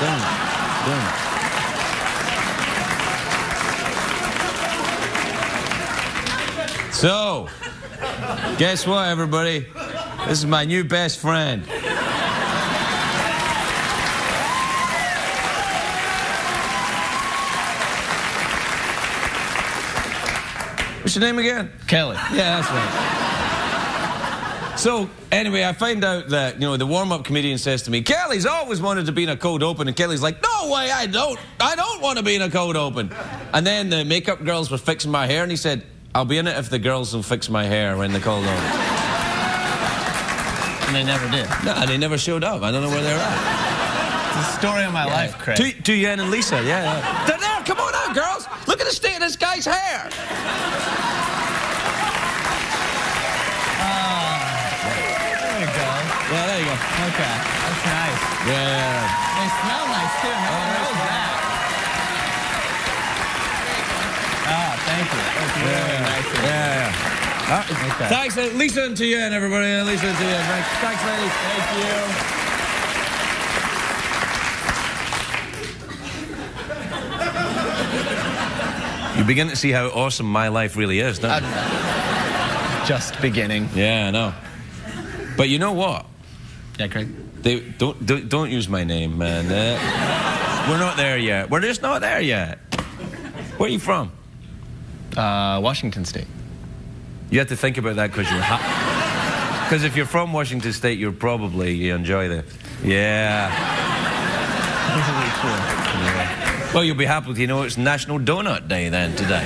don't, don't. So, guess what, everybody? This is my new best friend. What's your name again? Kelly. Yeah, that's right. So, anyway, I find out that, you know, the warm-up comedian says to me, Kelly's always wanted to be in a cold open, and Kelly's like, no way, I don't. I don't want to be in a cold open. And then the makeup girls were fixing my hair, and he said, I'll be in it if the girls will fix my hair when the cold open. And they never did. No, they never showed up. I don't know where they're at. It's the story of my life, Craig. To, to Yen and Lisa, yeah, yeah. They're there, come on out, girls. Look at the state of this guy's hair. There you go. Yeah, there you go. Okay, that's nice. Yeah. They smell nice too. No one knows that. Ah, thank you. Thank you. Very nice. Yeah, yeah. Uh, Okay. Thanks, uh, Lisa and to you and everybody. Lisa and to you. Thanks, thanks ladies. Thank you. You begin to see how awesome my life really is, don't you? Just beginning. yeah, I know. But you know what? Yeah, Craig. They don't don't, don't use my name, man. Uh, we're not there yet. We're just not there yet. Where are you from? Uh, Washington State. You have to think about that because you're because if you're from Washington State, you're probably you enjoy the yeah. Really cool. yeah. Well, you'll be happy to know it's National Donut Day then today.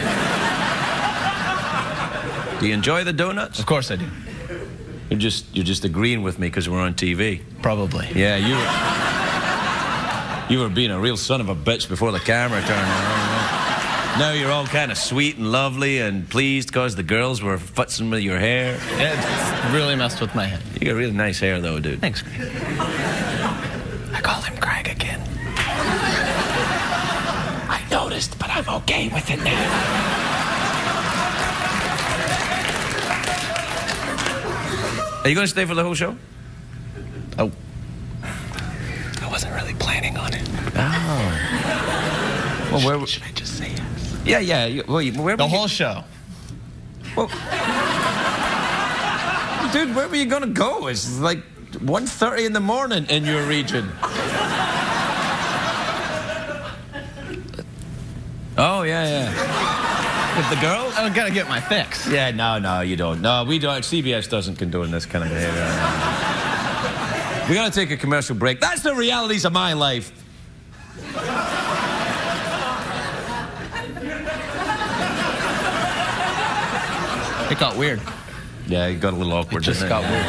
Do you enjoy the donuts? Of course I do. You're just you're just agreeing with me because we're on TV. Probably. Yeah, you were you were being a real son of a bitch before the camera turned on. Now you're all kind of sweet and lovely and pleased because the girls were futzing with your hair. It's really messed with my head. You got really nice hair though, dude. Thanks, Craig. I call him Craig again. I noticed, but I'm okay with it now. Are you going to stay for the whole show? Oh. I wasn't really planning on it. Oh. Well, where? Should I just say yes? Yeah, yeah. you- Well, you- where? The were you- whole show. Well, dude, where were you gonna go? It's like 1.30 in the morning in your region. Oh yeah, yeah. With the girls? I gotta get my fix. Yeah, no, no, you don't. No, we don't. CBS doesn't condone this kind of behavior. We gotta take a commercial break. That's the realities of my life. It got weird. Yeah, it got a little awkward. It just got weird.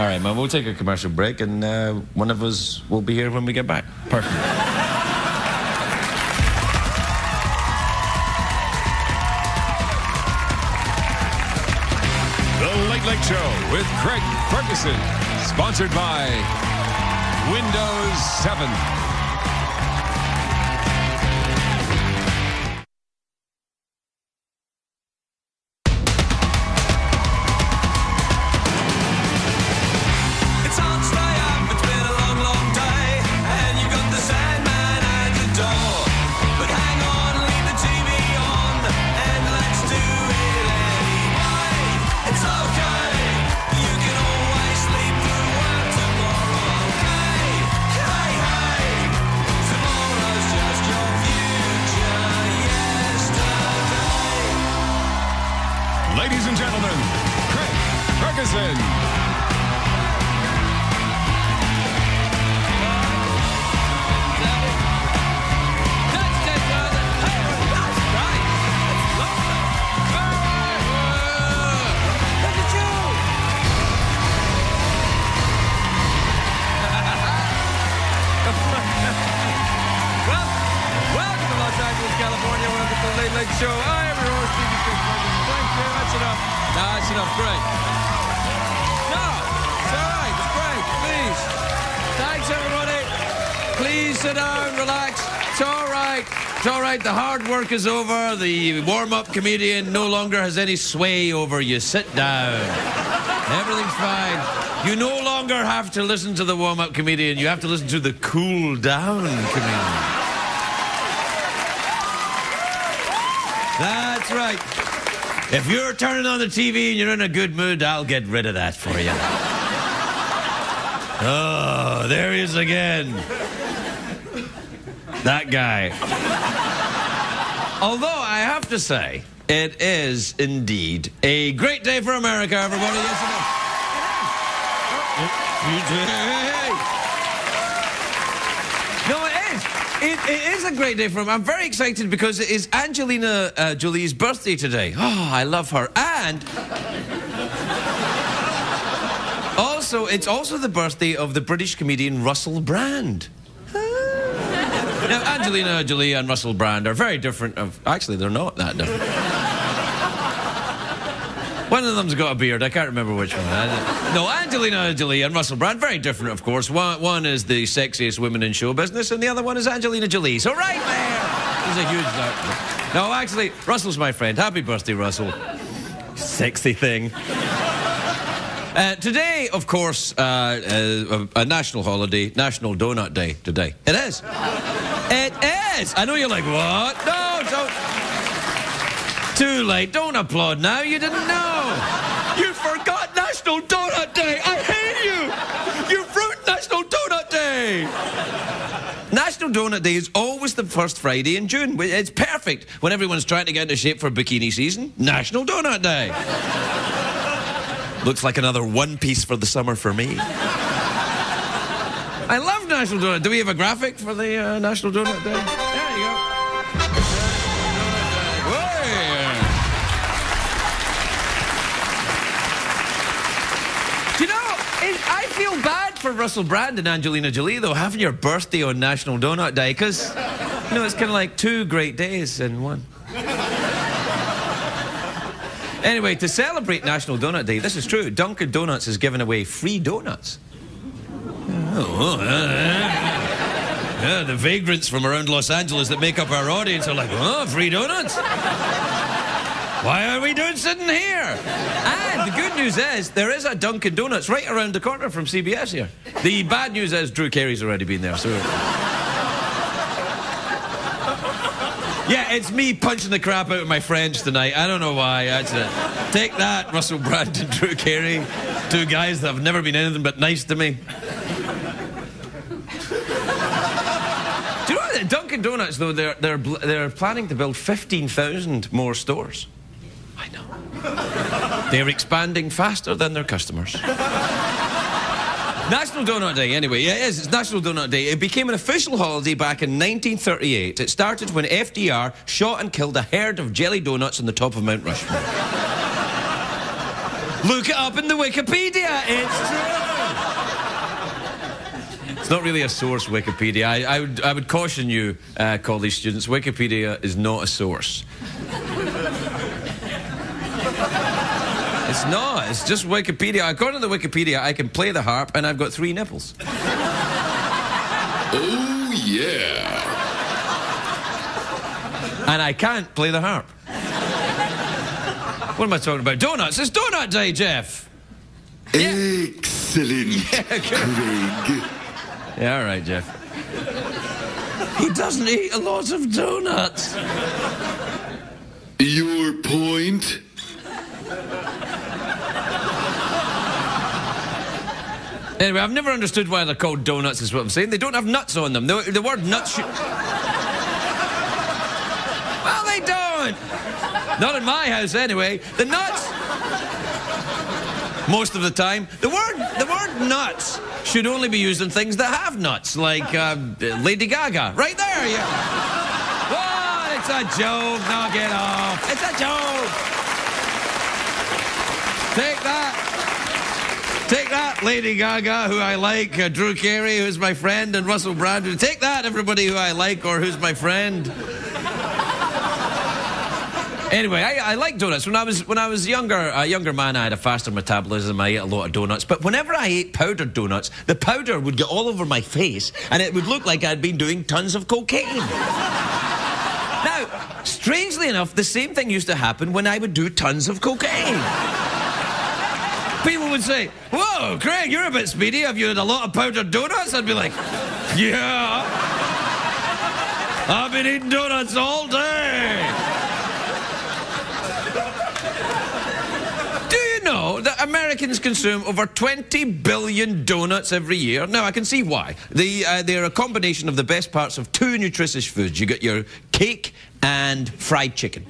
All right, man. We'll take a commercial break, and uh, one of us will be here when we get back. Perfect. Show with Craig Ferguson. Sponsored by Windows 7. Is over. The warm-up comedian no longer has any sway over you. Sit down. Everything's fine. You no longer longer have to listen to the warm up comedian, you have to listen to the cool down comedian. That's right. If you're turning on the TV and you're in a good mood, I'll get rid of that for you. Oh, there he is again. That guy. Although I have to say, it is indeed a great day for America, everybody. Yes, it is. No, it is. It, it is a great day for him. I'm very excited because it is Angelina uh, Jolie's birthday today. Oh, I love her. And also, it's also the birthday of the British comedian Russell Brand. Now, Angelina Jolie and Russell Brand are very different. Of actually, they're not that different. One of them's got a beard. I can't remember which one. No, Angelina Jolie and Russell Brand, very different, of course. One, one is the sexiest woman in show business, and the other one is Angelina Jolie. So, right there, there's a huge. No, actually, Russell's my friend. Happy birthday, Russell. Sexy thing. Uh, today, of course, uh, uh, a national holiday, National Donut Day today. It is. It is. I know you're like, what? No, don't. Too late. Don't applaud now. You didn't know. You forgot National Donut Day. I hate you. You ruined National Donut Day. National Donut Day is always the first Friday in June. It's perfect when everyone's trying to get into shape for bikini season. National Donut Day. Looks like another one piece for the summer for me. I love National Donut. Do we have a graphic for the uh, National Donut Day? There you go. Do you know, it, I feel bad for Russell Brand and Angelina Jolie, though, having your birthday on National Donut Day, because, you know, it's kind of like two great days in one. Anyway, to celebrate National Donut Day, this is true. Dunkin' Donuts is giving away free donuts. Oh, uh, uh, yeah, the vagrants from around Los Angeles that make up our audience are like, oh, free donuts? Why are we doing sitting here? And the good news is there is a Dunkin' Donuts right around the corner from CBS here. The bad news is Drew Carey's already been there, so. Yeah, it's me punching the crap out of my friends tonight. I don't know why. That's it. Take that, Russell Brand and Drew Carey. Two guys that have never been anything but nice to me. Do you know that Dunkin' Donuts, though, they're, they're, they're planning to build 15,000 more stores? I know. They're expanding faster than their customers. National Donut Day, anyway. Yeah, it is. It's National Donut Day. It became an official holiday back in 1938. It started when FDR shot and killed a herd of jelly donuts on the top of Mount Rushmore. Look it up in the Wikipedia. It's true. It's not really a source, Wikipedia. I, I, would, I would caution you, uh, college students, Wikipedia is not a source. It's not. It's just Wikipedia. According to the Wikipedia, I can play the harp and I've got three nipples. Oh, yeah. And I can't play the harp. What am I talking about? Donuts. It's donut day, Geoff. Excellent, Craig. Yeah, all right, Geoff. He doesn't eat a lot of donuts. Your point? Anyway, I've never understood why they're called donuts, is what I'm saying. They don't have nuts on them. The, the word nuts should. Well, they don't. Not in my house, anyway. The nuts. Most of the time, the word the word nuts should only be used in things that have nuts, like um, Lady Gaga. Right there, yeah. What? It's a joke. Knock it off. It's a joke. Take that. Take that, Lady Gaga, who I like, uh, Drew Carey, who's my friend, and Russell Brand. Take that, everybody who I like or who's my friend. Anyway, I, I like donuts. When I was when I was younger, a younger man, I had a faster metabolism. I ate a lot of donuts. But whenever I ate powdered donuts, the powder would get all over my face, and it would look like I'd been doing tons of cocaine. now, strangely enough, the same thing used to happen when I would do tons of cocaine. People would say, Whoa, Craig, you're a bit speedy. Have you had a lot of powdered donuts? I'd be like, Yeah. I've been eating donuts all day. Do you know that Americans consume over 20 billion donuts every year? Now, I can see why. The, uh, they're a combination of the best parts of two nutritious foods. You get your cake and fried chicken.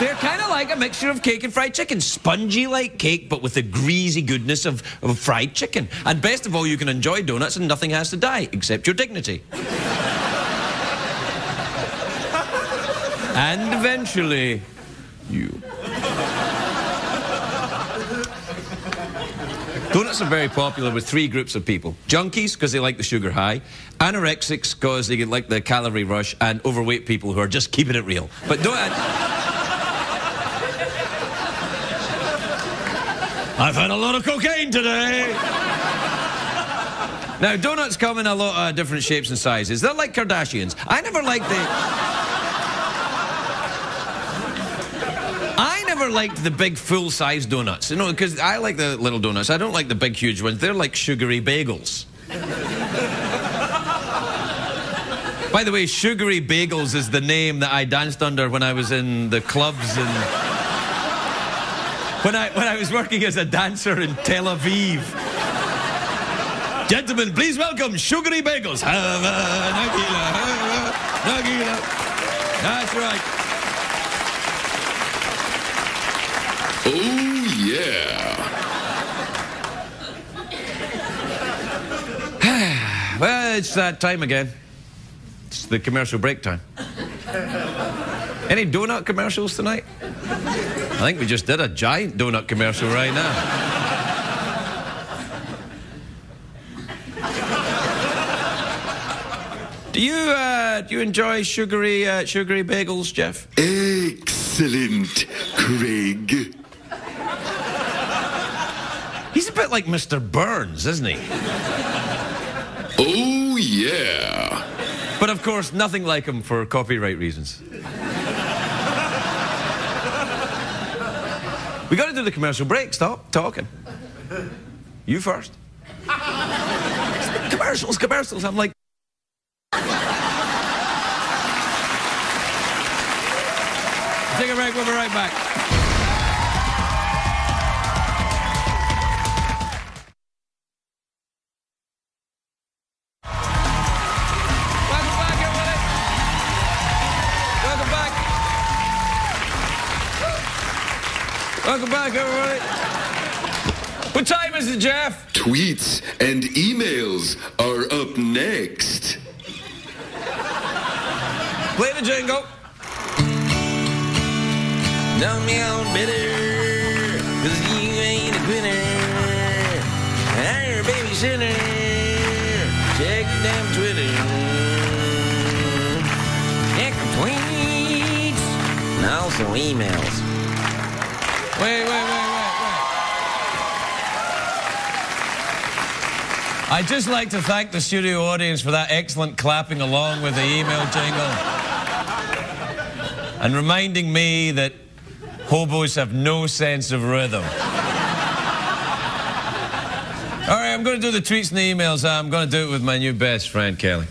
They're kind of like a mixture of cake and fried chicken. Spongy like cake, but with the greasy goodness of, of fried chicken. And best of all, you can enjoy donuts and nothing has to die, except your dignity. and eventually, you. Donuts are very popular with three groups of people junkies, because they like the sugar high, anorexics, because they like the calorie rush, and overweight people who are just keeping it real. But don't. I've had a lot of cocaine today. Now, donuts come in a lot of different shapes and sizes. They're like Kardashians. I never liked the. I never liked the big full-size donuts. You know, because I like the little donuts. I don't like the big, huge ones. They're like sugary bagels. By the way, sugary bagels is the name that I danced under when I was in the clubs and. When I, when I was working as a dancer in Tel Aviv. Gentlemen, please welcome Sugary Bagels. Hava nagila, nagila. That's right. Oh, yeah. Well, it's that time again. It's the commercial break time. Any donut commercials tonight? I think we just did a giant donut commercial right now. Do you uh, do you enjoy sugary uh, sugary bagels, Geoff? Excellent, Craig. He's a bit like Mr. Burns, isn't he? Oh, yeah. But of course, nothing like him for copyright reasons. we got to do the commercial break. Stop talking. You first. commercials, commercials. I'm like. Take a break. We'll be right back. Welcome back, everybody. What time is it, Geoff? Tweets and emails are up next. Play the jingle. Know me on better, cause you ain't a quitter. I'm your babysitter. Check your damn Twitter. Check your tweets. And also emails. Wait, wait, wait, wait, wait. I'd just like to thank the studio audience for that excellent clapping along with the email jingle and reminding me that hobos have no sense of rhythm. All right, I'm going to do the tweets and the emails. I'm going to do it with my new best friend, Kelly.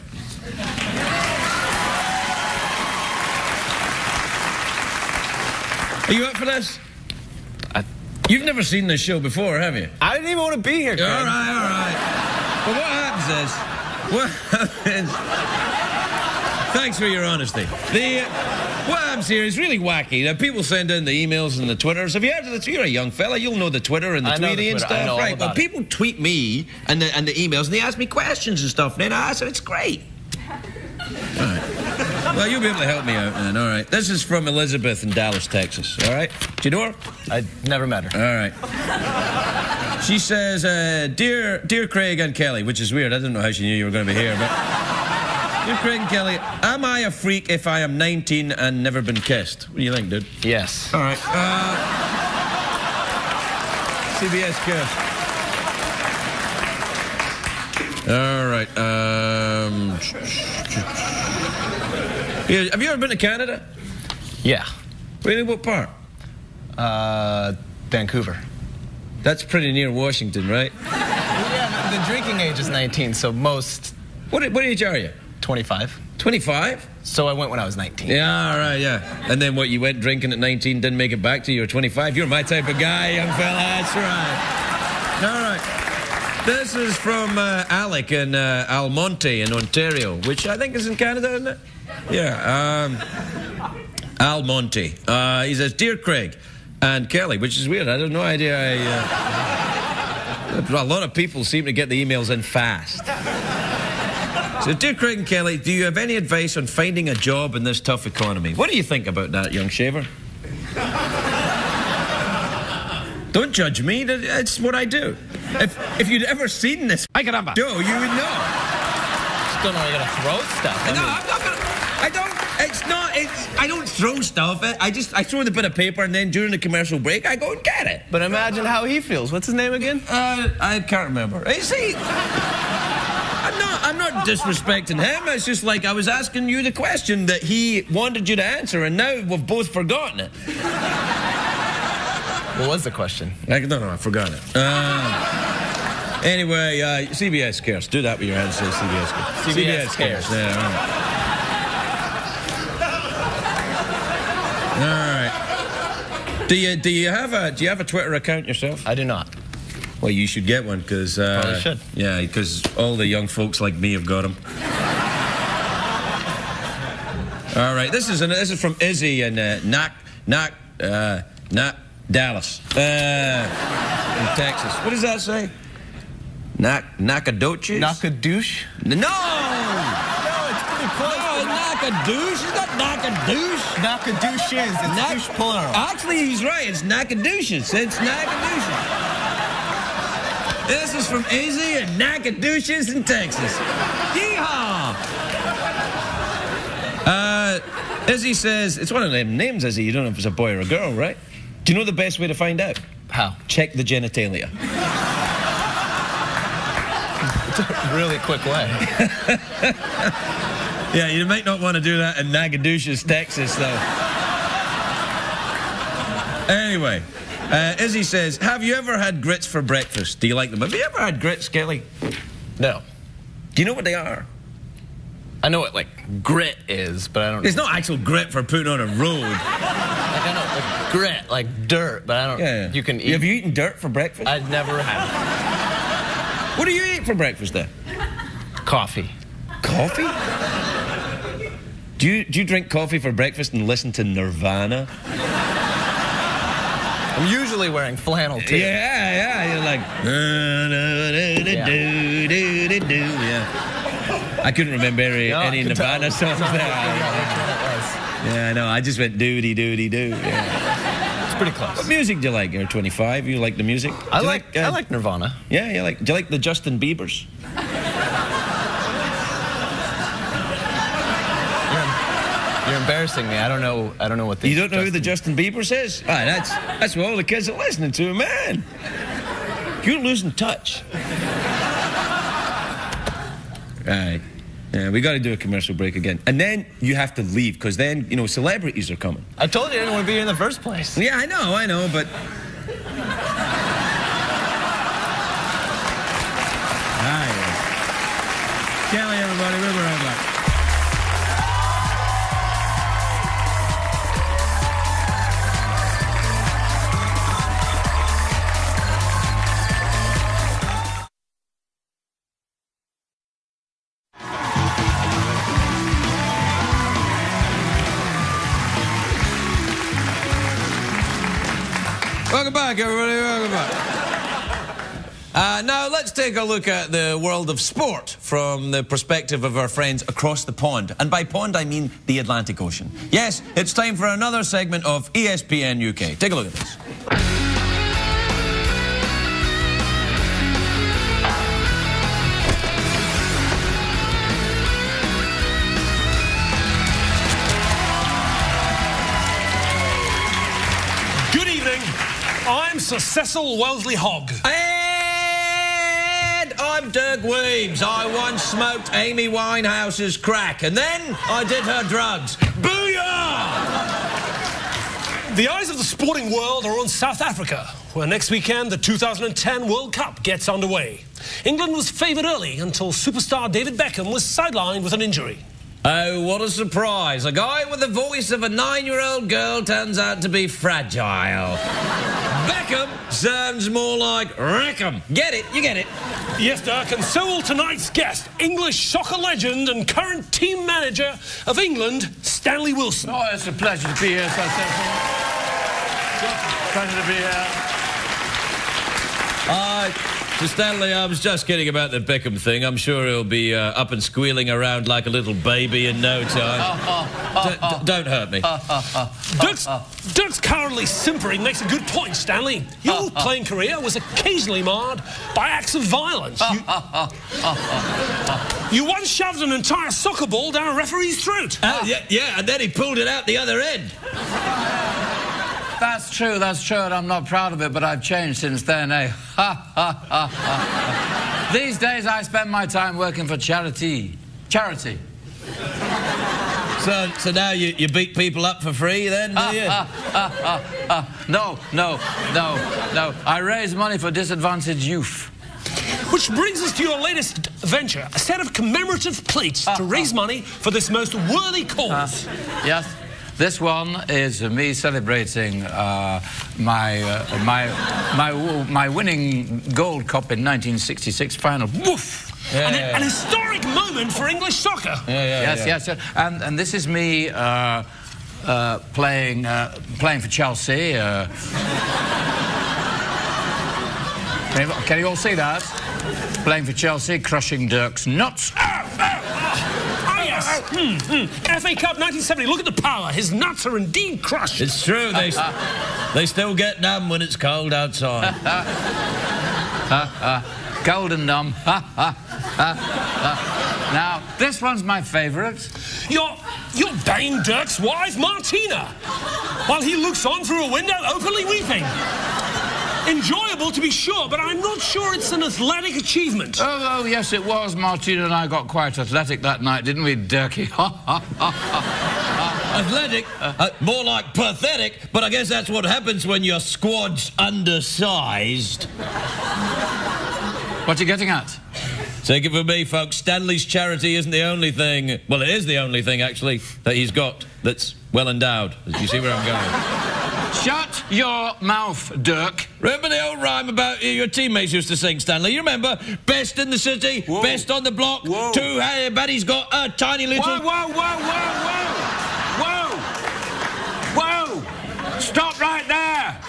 Are you up for this? You've never seen this show before, have you? I didn't even want to be here, Craig. All right, all right. But what happens is, what happens? Thanks for your honesty. The uh, what happens here is really wacky. Now, people send in the emails and the twitters. Have you heard of the? You're a young fella. You'll know the Twitter and the I know the tweety and Twitter. I stuff, know all right? Well, about it. people tweet me and the and the emails, and they ask me questions and stuff. And then I answer. It's great. All right. Well, you'll be able to help me out, then. All right. This is from Elizabeth in Dallas, Texas. All right. Do you know her? I never met her. All right. She says, uh, "Dear, dear Craig and Kelly," which is weird. I didn't know how she knew you were going to be here, but dear Craig and Kelly, am I a freak if I am 19 and never been kissed? What do you think, dude? Yes. All right. Uh, CBS kiss. All right. Um, yeah, have you ever been to Canada? Yeah. Really? What part? Uh, Vancouver. That's pretty near Washington, right? Yeah, the drinking age is 19, so most What, what age are you? 25. 25? So I went when I was 19. Yeah, all right, yeah. And then what, you went drinking at 19, didn't make it back to you were 25? You're my type of guy, young fella, that's right. All right. This is from uh, Alec in uh, Almonte in Ontario, which I think is in Canada, isn't it? Yeah, um, Almonte. Uh, he says, Dear Craig and Kelly, which is weird. I have no idea I... Uh, a lot of people seem to get the emails in fast. So, dear Craig and Kelly, do you have any advice on finding a job in this tough economy? What do you think about that, young shaver? Don't judge me. That's what I do. If if you'd ever seen this, I caramba. Do you would know. Still not gonna throw stuff. I No, mean, I'm not gonna. I don't. It's I don't throw stuff. I, just. I throw the bit of paper, and then during the commercial break, I go and get it. but imagine how he feels. What's his name again? Uh, I can't remember. You see, I'm not. I'm not disrespecting him. It's just like I was asking you the question that he wanted you to answer, and now we've both forgotten it. What was the question? I, no, no, I forgot it. Uh, anyway, uh, CBS cares. Do that with your answer. CBS cares. CBS cares. Yeah. All right. Do you do you have a do you have a Twitter account yourself? I do not. Well, you should get one because uh, Probably should. Yeah, because all the young folks like me have got them. all right, this is an, this is from Izzy in uh, Knock Knock uh, Knock Dallas, uh, in Texas. What does that say? Knock Nacogdoches? Nakadouche? no. No, it's pretty close. No, Nacogdoches. It's not Nacogdoche. Nakadouches. It's Nac- douche plural. Actually, he's right. It's Nacogdoches. It's Nacogdoches. This is from Izzy and Nacogdoches in Texas. Yeehaw! Uh, Izzy says, it's one of them names, Izzy. You don't know if it's a boy or a girl, right? Do you know the best way to find out? How? Check the genitalia. it's a Really quick way. Yeah, you might not want to do that in Nacogdoches, Texas, though. Anyway, uh, Izzy says, Have you ever had grits for breakfast? Do you like them? Have you ever had grits, Kelly? No. Do you know what they are? I know what like grit is, but I don't. It's not actual grit for putting on a road. Like I know like grit, like dirt, but I don't. Yeah. You can eat. Have you eaten dirt for breakfast? I'd never had what do you eat for breakfast then? coffee. Coffee? Do you, do you drink coffee for breakfast and listen to Nirvana? I'm usually wearing flannel too. Yeah, yeah. You're like. Yeah. I couldn't remember any, No, any. Nirvana songs there. Yeah, I know. I just went doody doody doo. Yeah. It's pretty close. What music do you like? You're 25. You like the music? Do I you like, uh, I like Nirvana. Yeah, you like. Do you like the Justin Bieber's? You're embarrassing me. I don't know. I don't know what the. You don't know who the Justin Bieber's is? Ah, that's that's what all the kids are listening to, man. You're losing touch. Right. Yeah, we got to do a commercial break again, and then you have to leave because then you know celebrities are coming. I told you I didn't want to be here in the first place. Yeah, I know, I know, but. Take a look at the world of sport from the perspective of our friends across the pond. And by pond, I mean the Atlantic Ocean. Yes, it's time for another segment of ESPN UK. Take a look at this. Good evening. I'm Sir Cecil Wellesley Hogg. And I'm Dirk Weems. I once smoked Amy Winehouse's crack, and then I did her drugs. Booyah! The eyes of the sporting world are on South Africa, where next weekend the 2010 World Cup gets underway. England was favoured early until superstar David Beckham was sidelined with an injury. Oh, what a surprise. A guy with the voice of a nine-year-old girl turns out to be fragile. Beckham sounds more like Rackham. Get it? You get it? Yes, Dirk, and so will tonight's guest, English soccer legend and current team manager of England, Stanley Wilson. Oh, it's a pleasure to be here, Sir Cecil. Pleasure to be here. Uh, to Stanley, I was just kidding about the Beckham thing. I'm sure he'll be uh, up and squealing around like a little baby in no time. D- d- don't hurt me. Dirk's, Dirk's currently simpering makes a good point, Stanley. Your playing career was occasionally marred by acts of violence. You, you once shoved an entire soccer ball down a referee's throat. Uh, yeah, yeah, and then he pulled it out the other end. That's true, that's true, and I'm not proud of it, but I've changed since then, eh? Ha, ha, ha, ha. These days I spend my time working for charity. Charity. So, so now you, you beat people up for free then, do you? No, no, no, no. I raise money for disadvantaged youth. Which brings us to your latest venture, a set of commemorative plates to raise money for this most worthy cause. Yes. This one is me celebrating uh, my, uh, my, my, my winning Gold Cup in 1966 final. Woof! an, an historic moment for English soccer. yes, yes, yes. And, and this is me uh, uh, playing, uh, playing for Chelsea. Uh. can, you, can you all see that? Playing for Chelsea, crushing Dirk's nuts. Yes. Hmm, hmm. FA Cup 1970. Look at the power. His nuts are indeed crushed. It's true, they, they still get numb when it's cold outside. Cold and numb. now, this one's my favourite. You're, you're Dane Dirk's wife, Martina, while he looks on through a window, openly weeping. Enjoyable to be sure, but I'm not sure it's an athletic achievement. Oh, oh, yes, it was. Martina and I got quite athletic that night, didn't we, Dirky? Athletic, uh, more like pathetic, but I guess that's what happens when your squad's undersized. what are you getting at? Take it from me, folks. Stanley's charity isn't the only thing. Well, it is the only thing, actually, that he's got that's well endowed. You see where I'm going? Shut your mouth, Dirk. Remember the old rhyme about your teammates used to sing, Stanley? You remember? Best in the city, Whoa. best on the block. Whoa. Two, hey, but he's got a tiny little. Whoa, whoa, whoa, whoa, whoa! Whoa! Whoa! Stop right there!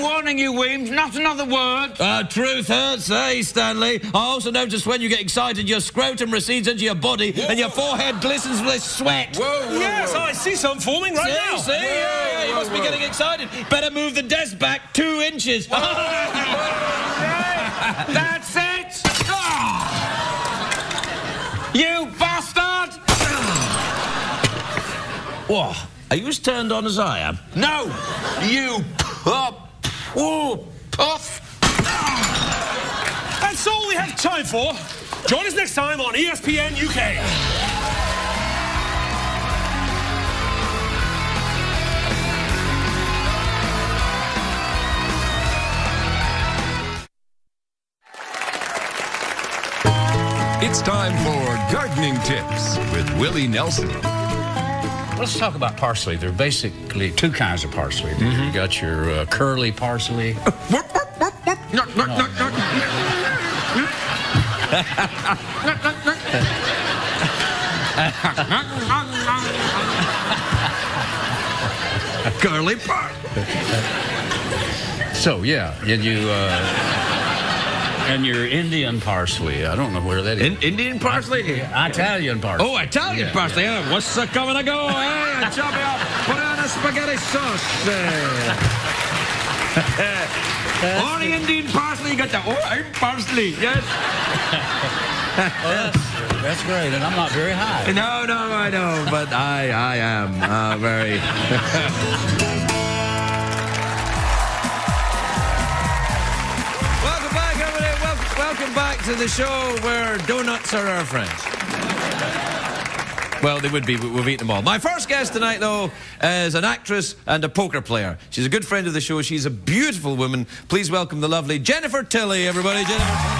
I'm warning you, Weems, not another word. Uh, truth hurts, eh, Stanley? I also noticed when you get excited, your scrotum recedes into your body and your forehead glistens with sweat. Whoa, yes, I see some forming right See, now. see? Yeah, yeah, you must be getting excited. Better move the desk back two inches. That's it! Ah! You bastard! Whoa, are you as turned on as I am? No! You pup! Oh, puff! That's all we have time for. Join us next time on ESPN UK. It's time for gardening tips with Willie Nelson. Let's talk about parsley. There are basically two kinds of parsley. You got your uh, curly parsley. Curly part. So yeah, and you uh, and your Indian parsley. I don't know where that is. In- Indian parsley? Italian parsley. Oh, Italian Yeah, parsley. huh? What's uh, coming to go? eh? Chop it up. Put on a spaghetti sauce. Uh, the Indian parsley. You got the oh, parsley. Yes. That's great, and I'm not very high. No, no, I know, but I, I am uh, very. Welcome, back to the show where donuts are our friends. Well, they would be. We've eaten them all. My first guest tonight, though, is an actress and a poker player. She's a good friend of the show. She's a beautiful woman. Please welcome the lovely Jennifer Tilly, everybody. Jennifer!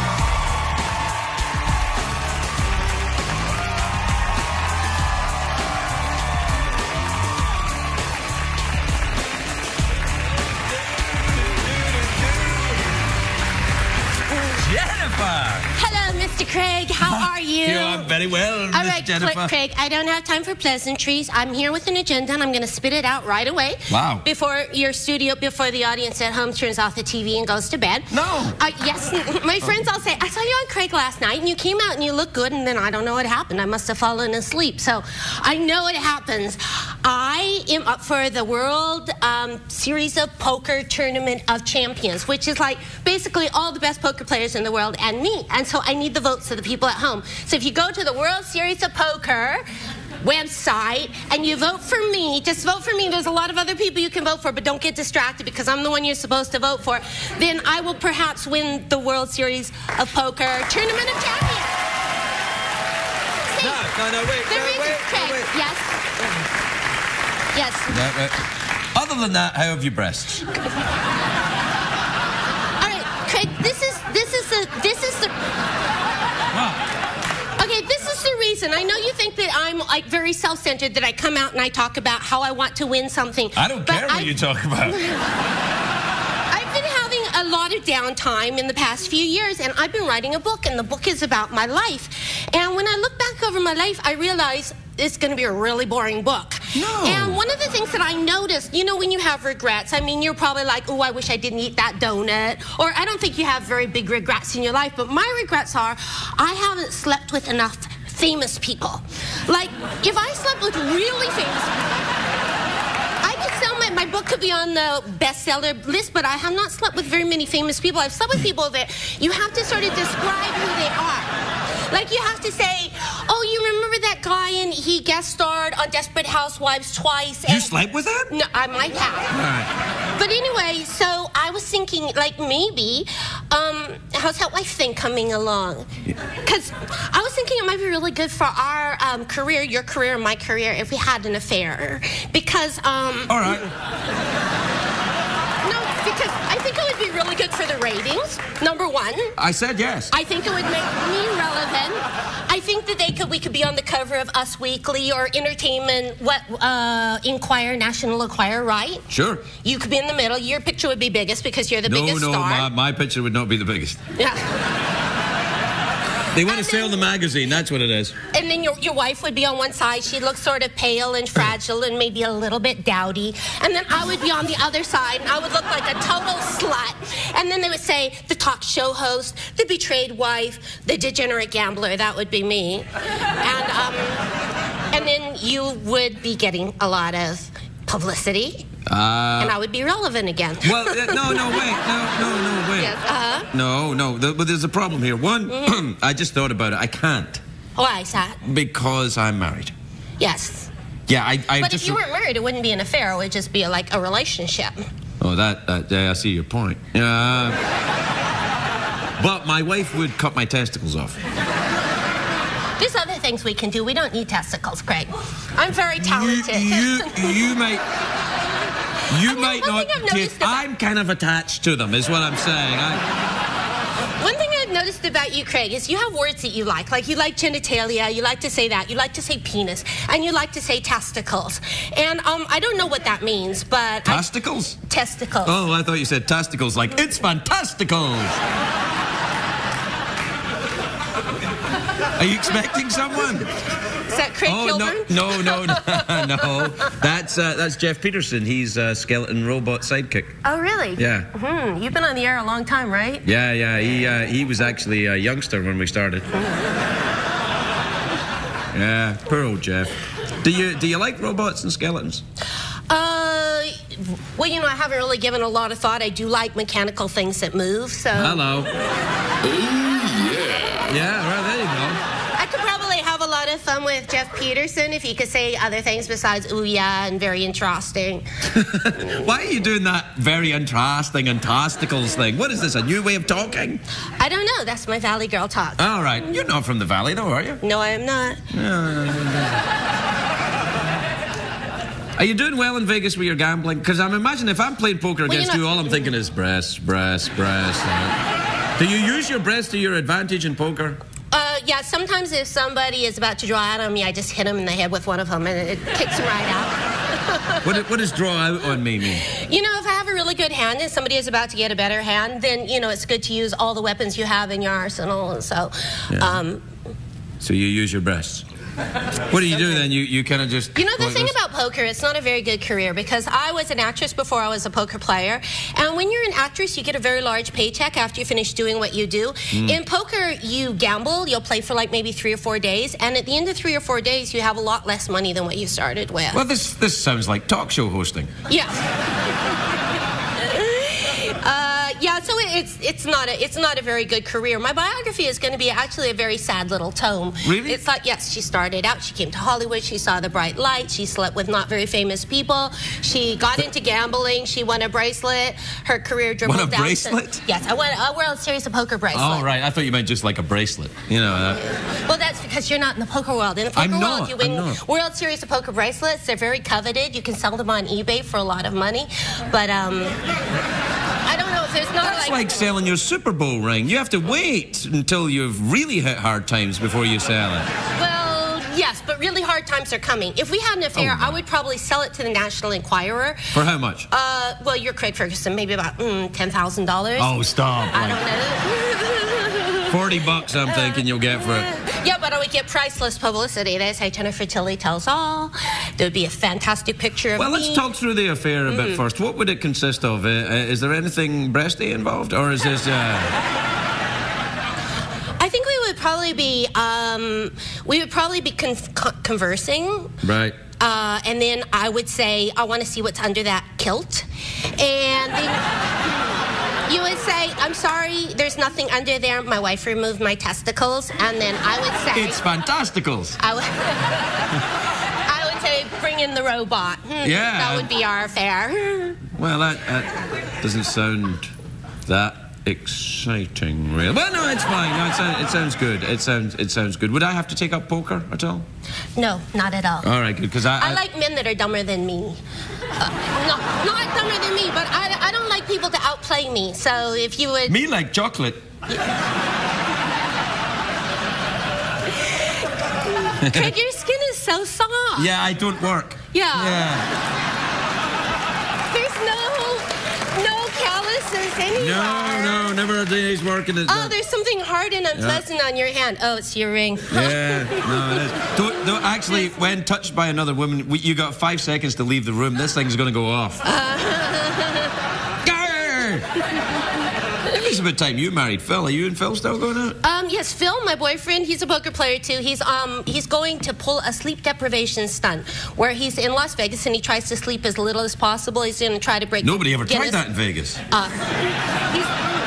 Mr. Craig. How are you? Yeah, I'm very well, All right, Jennifer. Craig, I don't have time for pleasantries. I'm here with an agenda, and I'm going to spit it out right away. Wow. Before your studio, before the audience at home turns off the TV and goes to bed. No. Uh, yes, my friends all say, I saw you on Craig last night, and you came out and you looked good, and then I don't know what happened. I must have fallen asleep. So I know it happens. I am up for the World um, Series of Poker Tournament of Champions, which is like basically all the best poker players in the world and me. And so I need the votes of the people at home. So if you go to the World Series of Poker website and you vote for me, just vote for me. There's a lot of other people you can vote for, but don't get distracted because I'm the one you're supposed to vote for. Then I will perhaps win the World Series of Poker Tournament of Champions. See, No, no, no, wait, no, reason- wait, no, wait. Yes. Yes. No. Other than that, how have your breasts? All right, Craig. This is this is the this is the. Okay, this is the reason. I know you think that I'm like very self-centered that I come out and I talk about how I want to win something. I don't care what I- you talk about. I've been having a lot of downtime in the past few years, and I've been writing a book, and the book is about my life. And when I look back over my life, I realize it's going to be a really boring book. No. And one of the things that I noticed, you know, when you have regrets, I mean, you're probably like, oh, I wish I didn't eat that donut. Or I don't think you have very big regrets in your life, but my regrets are I haven't slept with enough famous people. Like, if I slept with really famous people, I could sell my, my book could be on the bestseller list, but I have not slept with very many famous people. I've slept with people that you have to sort of describe who they are. Like you have to say, oh, you remember that guy and he guest starred on Desperate Housewives twice. You slept with him? No, I might have. But anyway, so I was thinking, like maybe, um, how's that wife thing coming along? Because I was thinking it might be really good for our um, career, your career, my career, if we had an affair. Because, um, All right. no, because really good for the ratings. Number one. I said yes. I think it would make me relevant. I think that they could we could be on the cover of Us Weekly or Entertainment what uh, Inquirer, National Enquirer, right? Sure. You could be in the middle. Your picture would be biggest because you're the No, biggest no, star. my, my picture would not be the biggest. Yeah. They want to And sell the magazine, that's what it is. And then your, your wife would be on one side. She'd look sort of pale and fragile and maybe a little bit dowdy. And then I would be on the other side and I would look like a total slut. And then they would say, the talk show host, the betrayed wife, the degenerate gambler. That would be me. And, um, and then you would be getting a lot of publicity. Uh, and I would be relevant again. well, uh, no, no, wait. No, no, no, wait. Yes, uh-huh. No, no, th- but there's a problem here. One, I just thought about it. I can't Why is that? because I'm married. Yes. Yeah, I, I But just. if you weren't married, it wouldn't be an affair. It would just be like a relationship. Oh, that, that, yeah, I see your point. Uh, but my wife would cut my testicles off. There's other things we can do. We don't need testicles, Craig. I'm very talented. You, you, you might. You mean, might not. Get- I'm kind of attached to them, is what I'm saying. I, One thing I've noticed about you, Craig, is you have words that you like. Like you like genitalia, you like to say that, you like to say penis, and you like to say testicles. And um, I don't know what that means, but I, testicles? testicles. Oh, I thought you said testicles. Like it's fantasticals. Are you expecting someone? Is that Craig Oh Kilborn? no, no, no, no! That's uh, that's Geoff Peterson. He's a skeleton robot sidekick. Oh, really? Yeah. Hmm. You've been on the air a long time, right? Yeah, yeah. He uh, he was actually a youngster when we started. Yeah, poor old Geoff. Do you do you like robots and skeletons? Uh, well, you know, I haven't really given a lot of thought. I do like mechanical things that move, so Hello. Oh, yeah. Yeah, right there you go. I could probably have a lot lot of fun with Geoff Peterson. If he could say other things besides ooh yeah and very interesting. Why are you doing that very interesting and testicles thing? What is this, a new way of talking? I don't know. That's my Valley Girl talk. All right, you're not from the valley, though, are you? No, I am not. Are you doing well in Vegas with your gambling? Because I'm imagining if I'm playing poker Well, against you, all I'm thinking is breasts, breasts, breasts. Do you use your breasts to your advantage in poker? Yeah, sometimes if somebody is about to draw out on me, I just hit him in the head with one of them and it kicks him right out. What, what does draw out on me mean? You know, if I have a really good hand and somebody is about to get a better hand, then, you know, it's good to use all the weapons you have in your arsenal. And so, um, So you use your breasts. What do you do then? You, you kind of just. You know, the thing this? about poker, it's not a very good career because I was an actress before I was a poker player. And when you're an actress, you get a very large paycheck after you finish doing what you do. Hmm. In poker, you gamble, you'll play for like maybe three or four days. And at the end of three or four days, you have a lot less money than what you started with. Well, this, this sounds like talk show hosting. Yeah. Yeah, so it's it's not a it's not a very good career. My biography is going to be actually a very sad little tome. Really? It's like yes, she started out. She came to Hollywood. She saw the bright light. She slept with not very famous people. She got into gambling. She won a bracelet. Her career dribbled Won a down to- bracelet? yes, I won a World Series of Poker bracelet. Oh, right. I thought you meant just like a bracelet. You know, uh, Well, that's because you're not in the poker world. In the poker I'm world, not, you win World Series of Poker bracelets. They're very coveted. You can sell them on eBay for a lot of money. But um, I don't know if there's not That's like selling your Super Bowl ring. You have to wait until you've really hit hard times before you sell it. Well, yes, but really hard times are coming. If we had an affair, Oh, I would probably sell it to the National Enquirer. For how much? Uh, well, you're Craig Ferguson, maybe about mm, ten thousand dollars. Oh, stop. I Like don't know. 40 bucks, I'm thinking you'll get for it. Yeah, but I would get priceless publicity. They say Jennifer Tilly tells all. There would be a fantastic picture of Well, me. let's talk through the affair a bit first. What would it consist of? Uh, uh, is there anything breasty involved? Or is this. Uh, I think we would probably be um, we would probably be con- con- conversing. right. Uh, and then I would say, I want to see what's under that kilt. And then you would say, I'm sorry, there's nothing under there. My wife removed my testicles. And then I would say, It's fantasticals. I would, I would say, bring in the robot. Hmm, Yeah. That would be our affair. Well, that, that doesn't sound that exciting, really. Well, no, it's fine. No, it, sounds, it sounds good. It sounds it sounds good. Would I have to take up poker at all? No, not at all. All right, good. Because I, I like men that are dumber than me. Uh, no, not dumber than me, but I, I don't like people to outplay me. So if you would. me like chocolate. Craig, your skin is so soft. Yeah, I don't work. Yeah. Yeah. There's no no No, no, never a day's work in it. Oh, there's something hard and unpleasant on your hand. Oh, it's your ring. Yeah, no, it is. Don't, don't, actually, when touched by another woman, you got five seconds to leave the room. This thing's going to go off. it's about time you married Phil. Are you and Phil still going out? Um, yes, Phil, my boyfriend, he's a poker player too. He's um he's going to pull a sleep deprivation stunt where he's in Las Vegas and he tries to sleep as little as possible. He's going to try to break. Nobody ever tried that in Vegas. He's,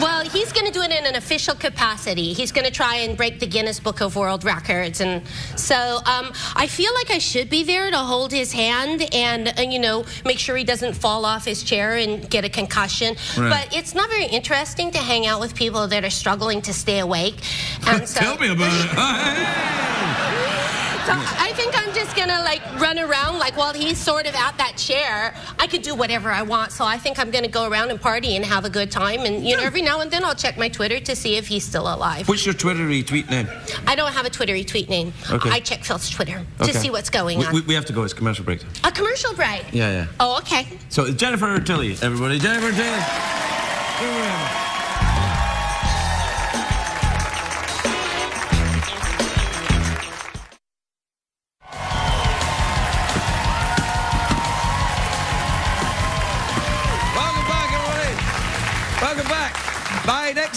well, he's going to do it in an official capacity. He's going to try and break the Guinness Book of World Records, and so um, I feel like I should be there to hold his hand and, uh, you know make sure he doesn't fall off his chair and get a concussion. Right. But it's not very interesting to hang out with people that are struggling to stay awake. And so, Tell me about it. so I think I'm just gonna like run around like while he's sort of at that chair. I could do whatever I want, so I think I'm gonna go around and party and have a good time. And you know, every now and then I'll check my Twitter to see if he's still alive. What's your Twitter retweet name? I don't have a Twitter retweet name. Okay. I check Phil's Twitter Okay. to see what's going We, on. we, we have to go. It's commercial break. a commercial break. Yeah, yeah. Oh, okay. So Jennifer Tilly, everybody. Jennifer Tilly.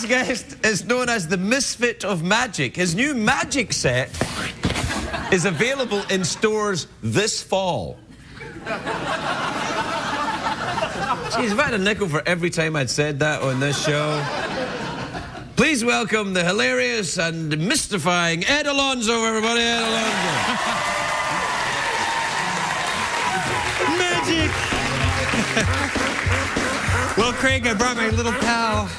Guest is known as the Misfit of Magic. His new magic set is available in stores this fall. Jeez, if I had a nickel for every time I'd said that on this show. Please welcome the hilarious and mystifying Ed Alonzo, everybody. Ed Alonzo. Magic! well, Craig, I brought my little pal,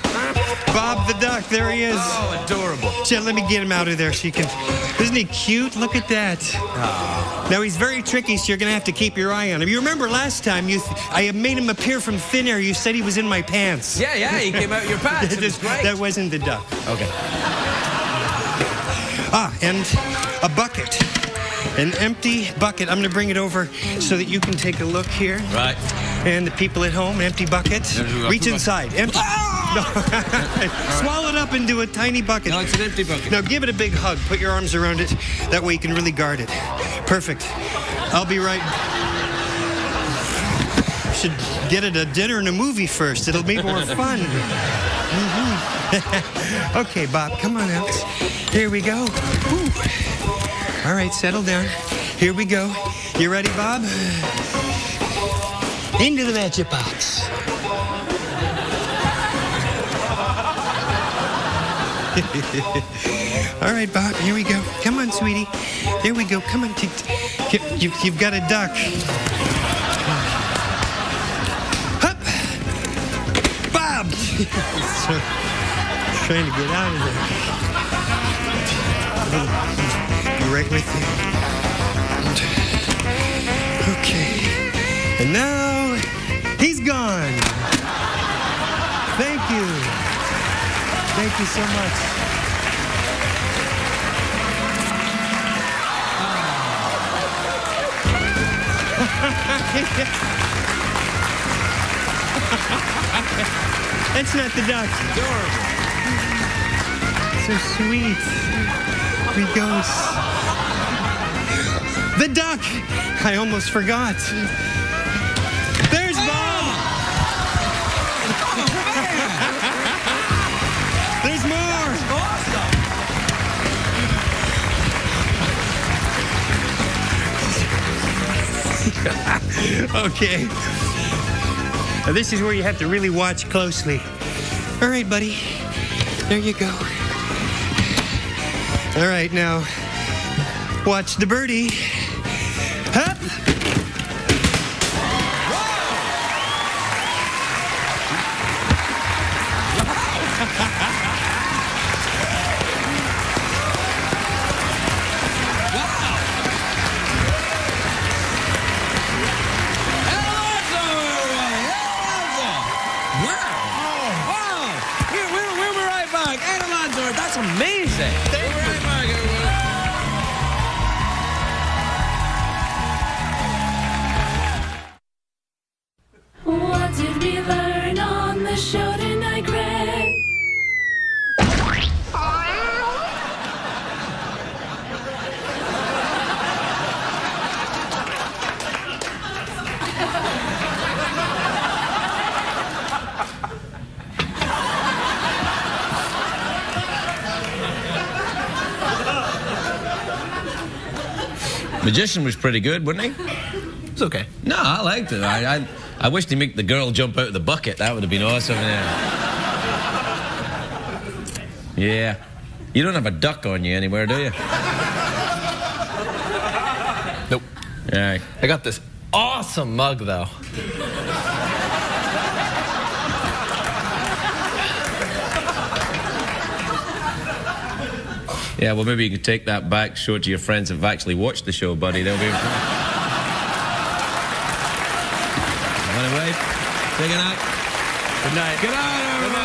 Bob the Duck. There he is. Oh, adorable. Jen, let me get him out of there so you can. Isn't he cute? Look at that. Now he's very tricky, so you're gonna have to keep your eye on him. You remember last time you, I made him appear from thin air. You said he was in my pants. Yeah, yeah, he came out your pants. It was great. that wasn't the duck. Okay. Ah, and a bucket. An empty bucket. I'm going to bring it over so that you can take a look here. Right. And the people at home, empty bucket. Reach inside. Empty. No. Swallow it up into a tiny bucket. No, it's an empty bucket. Now give it a big hug. Put your arms around it. That way you can really guard it. Perfect. I'll be right. Should get it a dinner and a movie first. It'll be more fun. Mhm. okay, Bob, come on out. Here we go. Whew. All right, settle down. Here we go. You ready, Bob? Into the magic box. All right, Bob, here we go. Come on, sweetie. There we go. Come on. You, you've got a duck. Hup. Bob! So, trying to get out of there. Be right with you. Okay. And now, you so much. That's not the duck. Adorable. So sweet. He goes. The duck! I almost forgot. okay. Now this is where you have to really watch closely. All right, buddy. There you go. All right, now watch the birdie. Amazing. We'll Magician was pretty good, wasn't he? It's okay. No, I liked it. I, I, I wished he'd make the girl jump out of the bucket. That would have been awesome. Yeah. yeah. You don't have a duck on you anywhere, do you? Nope. Yeah. I got this awesome mug, though. Yeah, well, maybe you could take that back, show it to your friends who've actually watched the show, buddy. They'll be. Anyway, take a night. Good night. Good night, everybody.